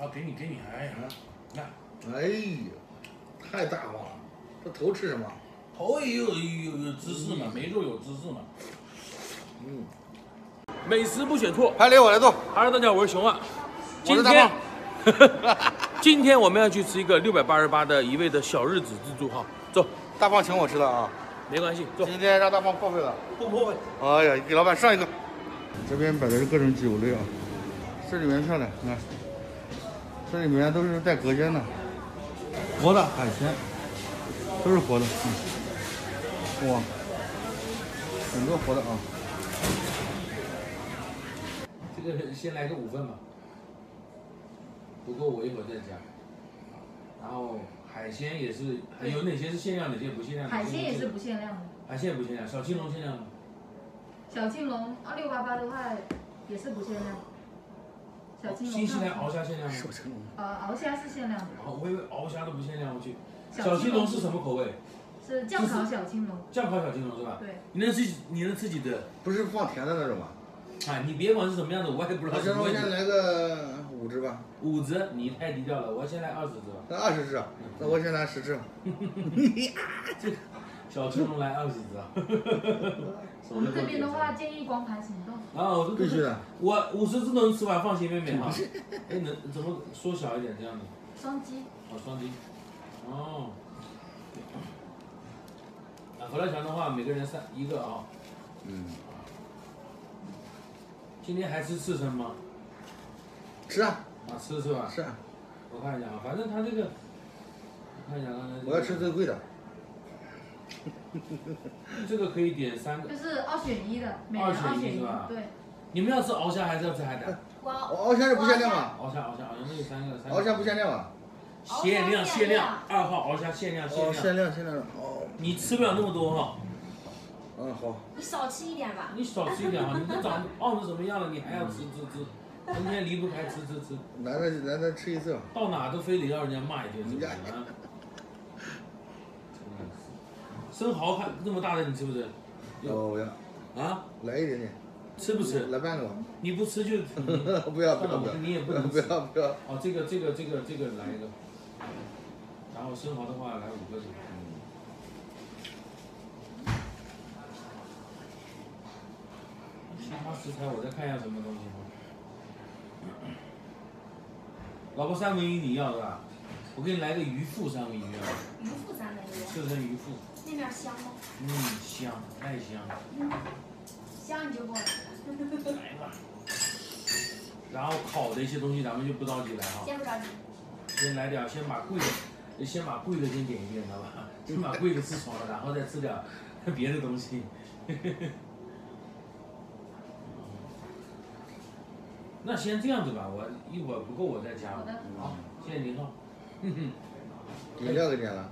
好，给你给你，哎呀，来，哎呀，太大方了。这头吃什么？头也有有有姿势嘛，没肉有芝士嘛。嗯，美食不选错。排雷我来做。Hello，大家好，我是熊啊。今我是大天，今天我们要去吃一个六百八十八的一位的小日子自助哈，走，大胖请我吃的啊，没关系，走。今天让大胖破费了。不破费。哎呀，给老板上一个。这边摆的是各种酒类啊，这里面漂亮，你看，这里面都是带隔间的，活的海鲜，都是活的，嗯，哇，很多活的啊。这个先来个五份吧，不够我一会儿再加。然后海鲜也是，还有哪些是限量，哪些不限量？海鲜也是不限量的，海鲜也不限量，小青龙限量吗？小青龙二六八八的话也是不限量。小青龙新西兰鳌虾限量吗？手成龙，呃鳌虾是限量的，哦，我以为鳌虾都不限量，我去。小小青龙是什么口味？是酱烤小青龙。酱烤小青龙是吧？对。你能吃几？你能吃几的？不是放甜的那种吗？哎，你别管是什么样的，我也不知道。我先来个五只吧，五只，你太低调了，我先来二十只吧。那二十只啊，那我先来十只。小青龙来二十只啊。我们这边的话建议光盘行动。啊，我必须的。我五十只能吃完，放心妹妹哈。哎，能怎么缩小一点这样子？双击。哦，双击。哦。啊，何来强的话，每个人三一个啊。嗯。今天还吃刺身吗？吃啊。啊，吃是吧？是啊。我看一下啊，反正他这个，我看一下刚才、这个。我要吃最贵的。这个可以点三个。就是二选一的，每人二二选一选一是吧？对。你们要吃鳌虾还是要吃海胆？我鳌虾是不限量吗？鳌虾，鳌虾，鳌虾，那有三个，三个。鳌虾不限量啊？限量，限量，二号鳌虾限量，限哦，量。限量，限量哦。你吃不了那么多哈。嗯，好。你少吃一点吧。你少吃一点哈，你都长胖成什么样了，你还要吃吃吃，成 天离不开吃吃吃。来来来来吃一次吧。到哪都非得要人家骂一句，是不是啊？生蚝看这么大的，你吃不吃？哦，我要。啊？来一点点。吃不吃？来半个吧。你不吃就 不要不要不要，你也不能 不要不要。哦，这个这个这个这个来一个，然后生蚝的话来五个。其他食材我再看一下什么东西。老婆三文鱼你要是吧？我给你来个鱼腹三文鱼啊。鱼腹三文鱼。刺身鱼腹。那面香吗？嗯，香，太香了。嗯，香你就给我来。来吧。然后烤的一些东西咱们就不着急来哈。先不着急。先来点，先把贵的，先把贵的先点一遍，知道吧？先把贵的吃爽了，然后再吃点别的东西。那先这样子吧，我一会儿不够我再加。好的。好，谢谢您哈。饮料给点了。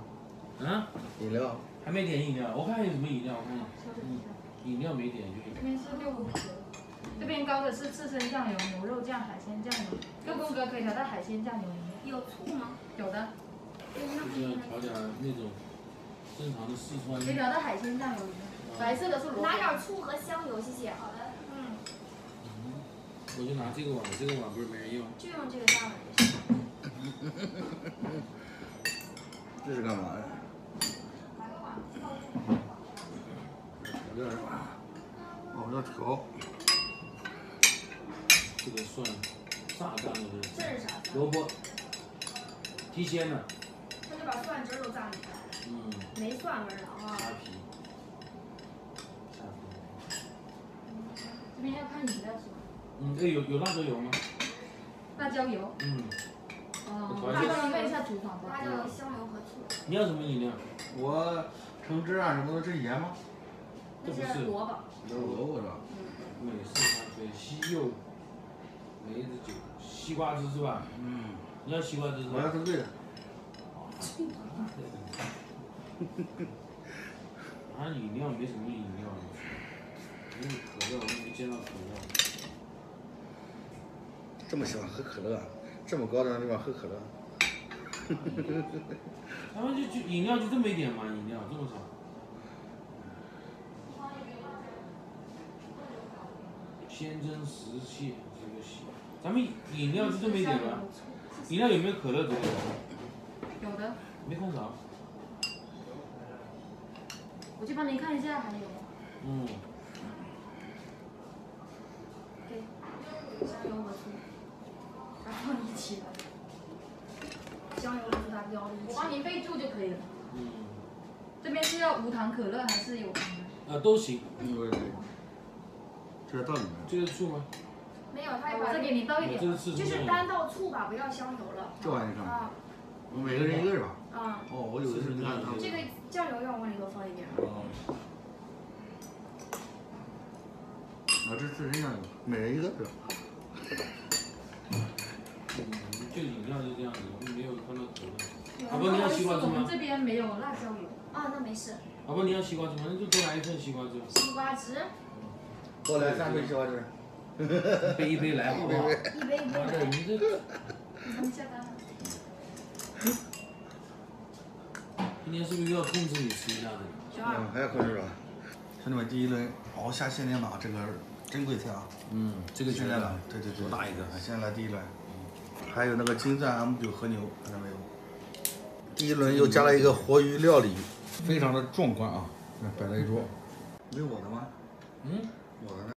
啊？饮料。还没点饮料，我看有什么饮料，我看看。嗯。饮料没点就。这边是六宫格，这边高的是刺身酱油、牛肉酱、海鲜酱油，六宫格可以调到海鲜酱油里面。有醋吗？有的。就是要调点那种正常的四川。可以调到海鲜酱油里面，白色的是萝卜。拿点醋和香油，谢谢。好的。嗯。我就拿这个碗，这个碗不是没人用。就用这个大碗就行。这是干嘛呀？调料是吧？哦，要调。这个蒜榨干了的。这是啥？萝卜。提鲜的。他就把蒜汁都榨进去了。嗯。没蒜味了啊。虾皮。虾皮。这边要看饮料是吧？嗯，这有有辣椒油吗？辣椒油。嗯。哦，辣椒油问一下厨房吧。辣椒、香油和醋。你要什么饮料？我橙汁啊什么的，这盐吗？这不是。萝卜。这是萝卜是吧？美式咖啡，西柚，梅子酒，西瓜汁是吧？嗯。你要西瓜汁是吧？我要是对的。俺饮料没什么饮料，没有可乐，我没见到可乐。这么喜欢喝可乐，这么高档的地方喝可乐。咱们就就饮料就这么一点嘛，饮料这么少。鲜蒸石蟹这个蟹，咱们饮料就这么一点吧。饮料有没有可乐之类的？有的，没空调。我去帮您看一下，还有吗？嗯，对，加油和醋，然后一起的。香油和醋它标的一起。我帮您备注就可以了。嗯，这边是要无糖可乐还是有糖的？啊都行。嗯，对对。这是到里面。这是醋吗？没有，它我再给你倒一点。是就是单倒醋吧，不要香油了。这玩意儿干嘛？啊我每个人一个是吧？啊，哦，我以为是你看他。这个酱油要往里头放一点。哦。啊，这是这样的，每人一个是吧？嗯，就饮料就这样子，没有看到可乐。阿不伯你要西瓜汁吗？我们这边没有辣椒油。啊，那没事。老婆你要西瓜汁吗？那就多来一份西瓜汁，西瓜汁，多来三杯西瓜汁。一杯一杯来好不好？一杯一杯妈的，来。你这个咱们下单了。今天是不是要控制你吃一下子？十二嗯，。还要控制啊？兄弟们，第一轮熬虾限量码这个珍贵菜啊！嗯，这个现在了，对对对，多大一个？现在来第一轮，还有那个金钻 M 九和牛，看到没有？第一轮又加了一个活鱼料理，非常的壮观啊！那摆了一桌，没有我的吗？嗯。我的呢？